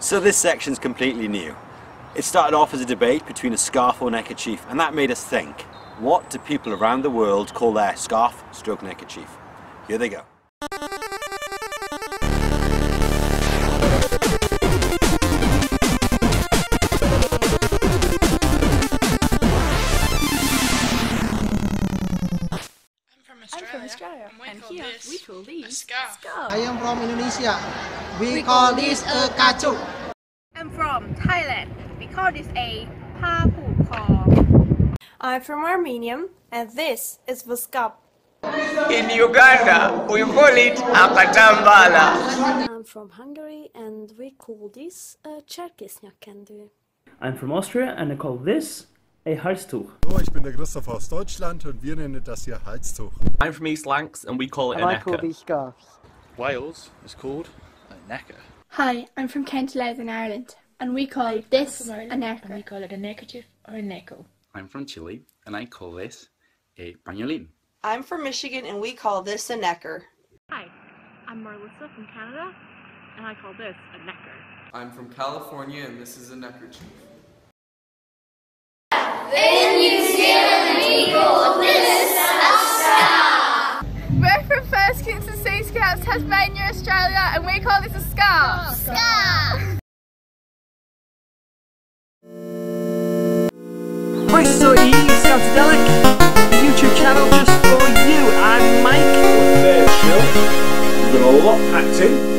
So this section's completely new. It started off as a debate between a scarf or neckerchief and that made us think, what do people around the world call their scarf stroke neckerchief? Here they go. Australia. And, and here we call this a. I am from Indonesia. We, we call this a kacu. I'm from Thailand. We call this a papukor. I'm from Armenia, and this is Vuskap. In Uganda, we call it akatambala. I'm from Hungary, and we call this a cherkisnyakendu. I'm from Austria, and I call this a Halstuch. Hallo, ich bin der Christoph aus Deutschland und wir nennen das hier Halstuch. I'm from East Lancs and we call it a necker. scarves. Wales is called a necker. Hi, I'm from County Louth in Ireland, and we call this a And we call it a neckerchief or a necko. I'm from Chile and I call this a pañolín. I'm from Michigan and we call this a necker. Hi, I'm Marlissa from Canada, and I call this a necker. I'm from California and this is a neckerchief. Tasmania, Australia, and we call this a scarf. Oh, scarf. Hi, so E Scoutadelic, the YouTube channel just for you. I'm Mike. We've got a lot packed in.